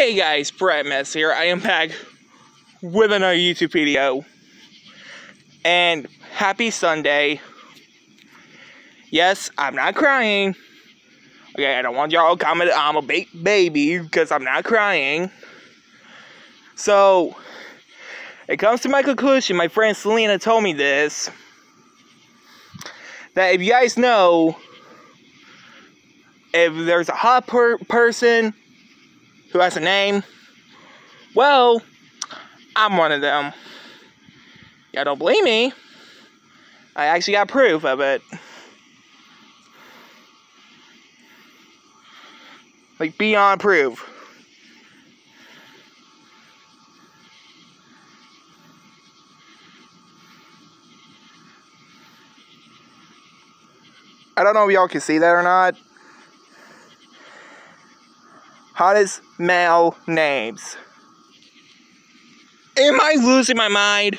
Hey guys, Brett Messer here. I am back with another YouTube video. And happy Sunday. Yes, I'm not crying. Okay, I don't want y'all to comment I'm a ba baby because I'm not crying. So, it comes to my conclusion. My friend Selena told me this. That if you guys know, if there's a hot per person who has a name, well, I'm one of them. Y'all don't believe me? I actually got proof of it. Like, beyond proof. I don't know if y'all can see that or not. Hottest male names. Am I losing my mind?